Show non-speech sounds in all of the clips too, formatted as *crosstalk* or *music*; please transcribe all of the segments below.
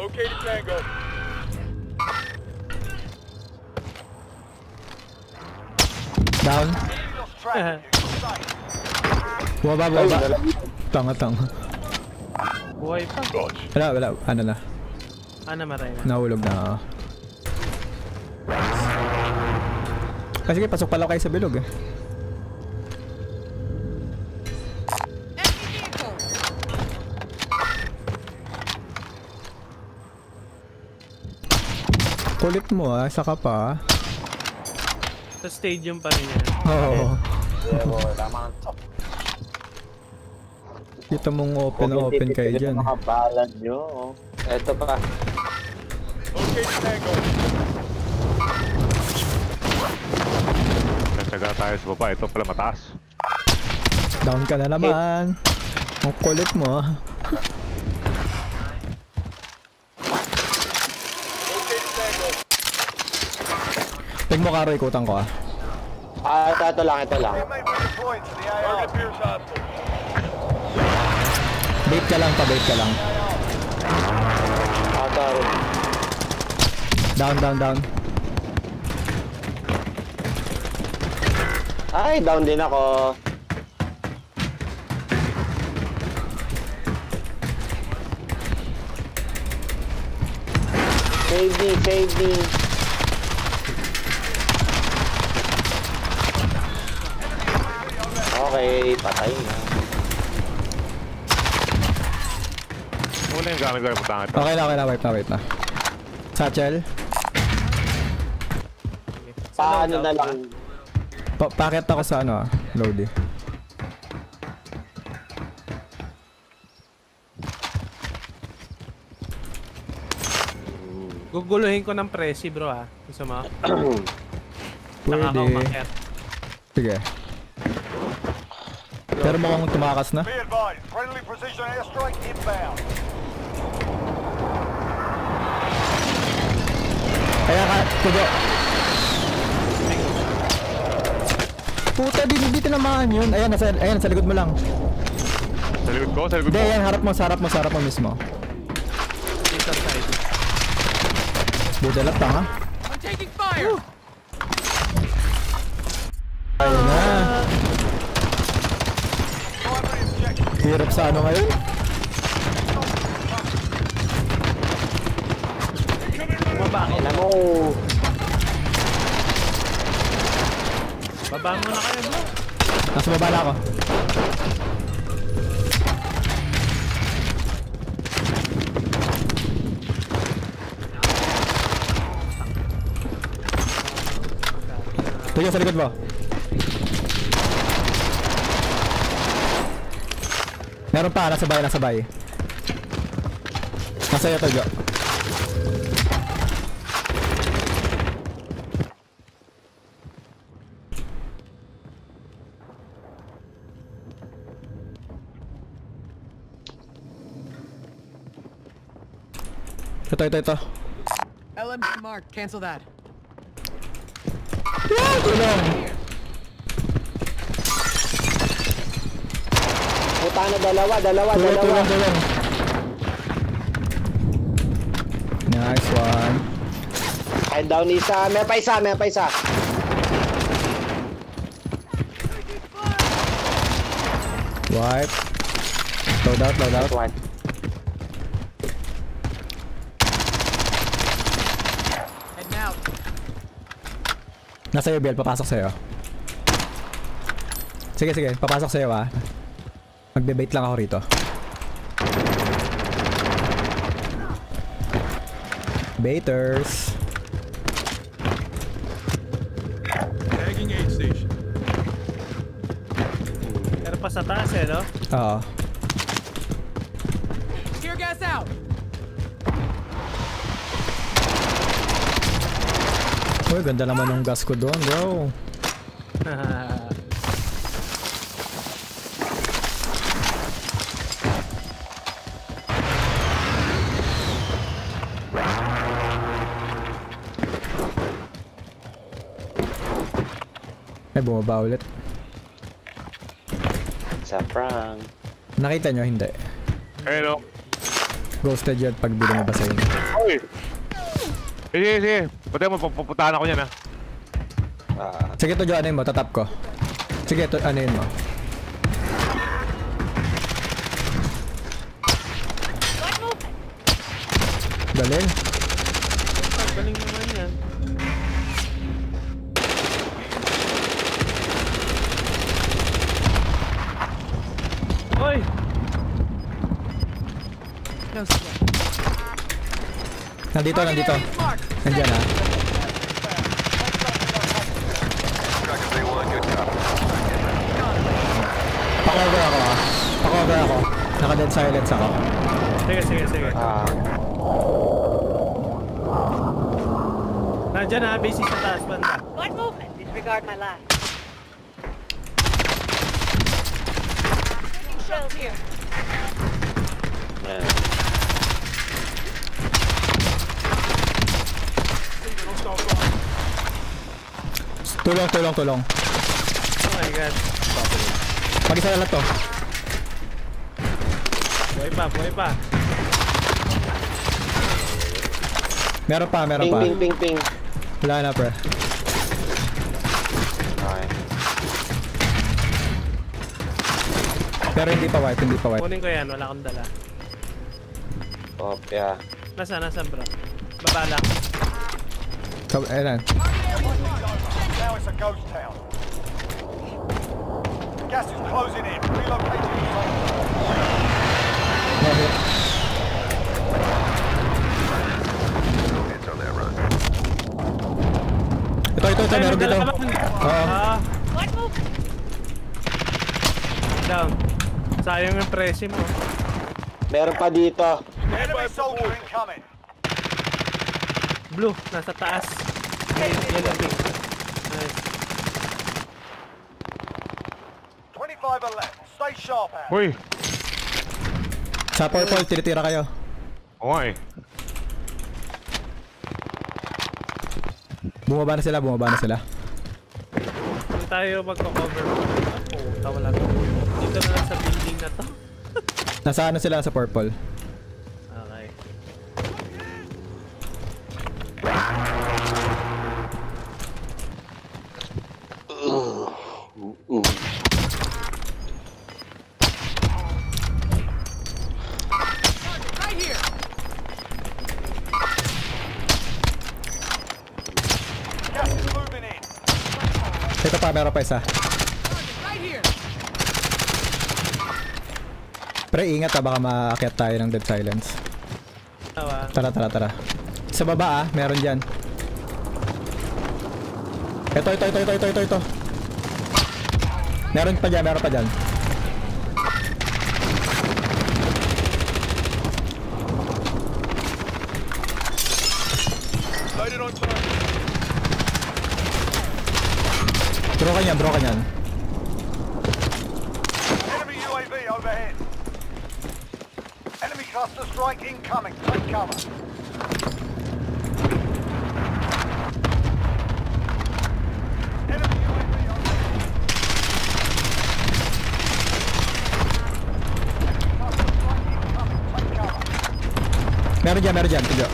Located Tango. Down. Bumaba, bumaba. Tanga, tanga. Buhay pa. Wala, wala. Ano na. Ah, namatay na. Nahulog na. Kasi sige, pasok pala kayo sa bilog eh. Kulit mo ah, saka pa ah. Sa stadium pa rin yan. Oo. Pero tama ang top. Kita mong open na open kayo dyan. eh. Mga balan nyo. Eto pa. Located Tango. Nagsaga tayo sa baba. Ito pala mataas. Down ka na naman. Ang kulit mo ah. Tig mo karo, ikutan ko ah. Ah, ito, ito lang, ito lang. Bait ka lang, pa-bait ka lang. Ah. Down, down, down. Ay, down din ako. Save me, save me. Okay, patay na. Muna yung gamit ko yung putangit. Okay na, okay na, wait na, wait na. Satchel, Paano na lang? pa packet ako sa ano ah, Lodi. Guguluhin ko ng presi bro ha. Gusto mo? *clears throat* Saka Pwede. Sige. Pero mukhang tumakas na. Kaya ka, kudo. Puta, di, di tinamaan yun. Ayan, nasa, ayan, sa likod mo lang. Sa likod ko, sa likod Hindi, ko. ayan, harap mo, sa harap mo, sa harap mo mismo. Dito side. Buti lang, tanga. Ayun Hirap sa ano ngayon? Bumaba ako. Baba mo na kayo bro. Nasa baba na ako. Tuyo sa likod mo. Meron pa, nasa bay, nasa bay. Nasa iyo, Tuyo. Ito, ito, ito. LMG mark, cancel that. Tulong! Puta na dalawa, dalawa, Tulong, dalawa. tulong, tulong. Nice one. Ay, down isa. May pa isa, may pa isa. Wipe. Load out, load out. One. Nasa iyo, Biel. Papasok sa'yo. Sige, sige. Papasok sa'yo, ah. Magbe-bait lang ako rito. Baiters. Tagging aid station. Pero pa sa taas eh no? Oo. Tear gas out. Uy, ganda naman ng gas ko doon, bro. *laughs* Ay, bumaba ulit. Sa prank. Nakita nyo? Hindi. Ayun o. Ghosted yun pag di mo basahin. Uy! Sige, sige. Pati mo, pupuntahan ako niyan ha. Ah, Sige to, Jo, ano mo? Tatap ko. Sige, to, ano yun mo? Galing. Ang galing naman yan. Oy! No sweat. Nandito, nandito. Nandiyan ha. Pakover ako ha. Pakover ako. Naka-dead silence ako. Sige, sige, sige. ah, Nandiyan ha, basis sa taas banda. Light movement. Disregard my last. Shells here. ayan. Tulong, tulong, tulong. Oh my god. Mag-isa na lang to. Buhay pa, buhay pa. Meron pa, meron Ping, pa. ping, ping, ping. Wala na, pre. Okay. Pero hindi pa wipe, hindi pa wipe. Kunin ko yan, wala akong dala. Oh, yeah. Nasaan, nasaan bro? Baba lang. So, ayun na. Now it's a ghost town. Gas is closing in. Relocating the zone. No hit. Ito, ito, ito, meron dito. Oo. Ah, down. Sayang yung presi mo. Meron pa dito. Enemy soldier incoming. Blue, nasa taas. Ay, yellow pink. Nice. 25 are left. Stay sharp out. Uy! Sa purple, tinitira kayo. Oo nga eh. Bumaba na sila, bumaba na sila. Kung tayo magko-cover mo. Oh, tawala to. Dito na lang sa building na to. *laughs* Nasa ano sila sa purple. Pa, meron pa isa. Pre, ingat ha, baka maakyat tayo ng dead silence. Tara, tara, tara. Sa baba ah, meron dyan. Ito, ito, ito, ito, ito, ito, ito. Meron pa dyan, meron pa dyan. Loaded on target. Bro ka niyan, bro ka niyan. Enemy UAV overhead. Enemy cluster strike incoming. Take cover. Enemy UAV overhead. Cluster strike incoming. Take cover. Meron dyan, meron dyan. Tigo.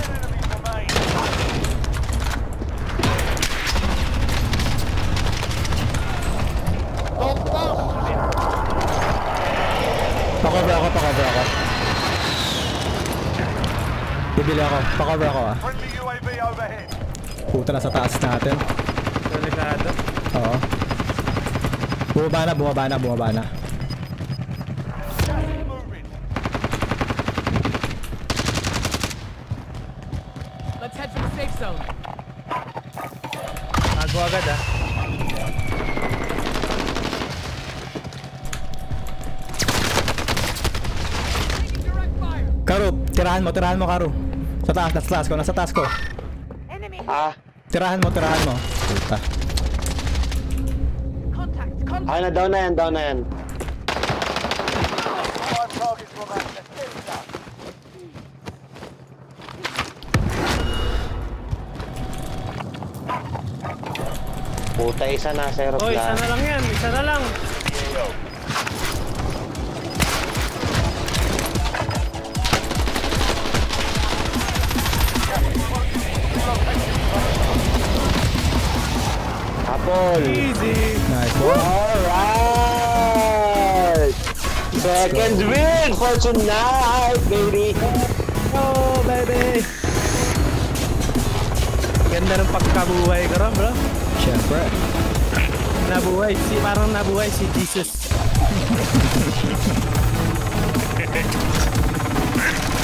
Ten enemies remain. Pakover ako, pakover ako. Bibili ako, pakover ako ah. Puta na sa taas natin. Delikado. Oo. Bumaba na, bumaba na, bumaba na. Let's head for the safe zone. Tago agad ah. Karu, tirahan mo, tirahan mo, Karu. Sa taas, nasa taas ko, nasa taas ko. Enemy. Ah, Tirahan mo, tirahan mo. Puta. Ah na, down na yan, down na yan. Puta, isa na sa Oh, isa na lang yan. Isa na lang. Hapon. Easy. Nice one. Alright! Second win for tonight, baby! Oh, baby. Ganda ng pagkabuhay ko rin, bro. Siyempre. Nabuhay. Si, parang nabuhay si Jesus. *laughs*